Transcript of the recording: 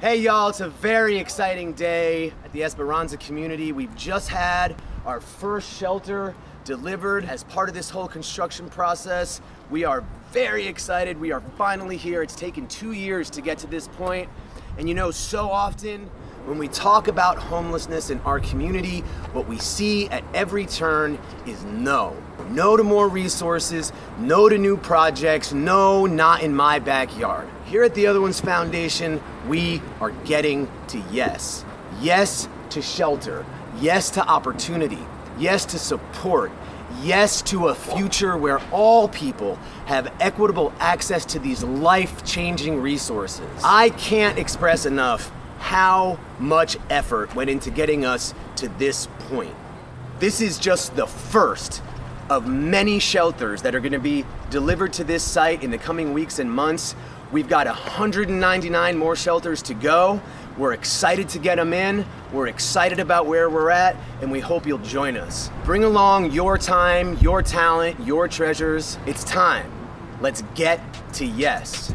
Hey y'all, it's a very exciting day at the Esperanza community. We've just had our first shelter delivered as part of this whole construction process. We are very excited. We are finally here. It's taken two years to get to this point. And you know, so often when we talk about homelessness in our community, what we see at every turn is no. No to more resources, no to new projects, no, not in my backyard. Here at the Other Ones Foundation, we are getting to yes. Yes to shelter. Yes to opportunity. Yes to support. Yes to a future where all people have equitable access to these life changing resources. I can't express enough how much effort went into getting us to this point. This is just the first of many shelters that are going to be delivered to this site in the coming weeks and months. We've got 199 more shelters to go. We're excited to get them in. We're excited about where we're at, and we hope you'll join us. Bring along your time, your talent, your treasures. It's time. Let's get to yes.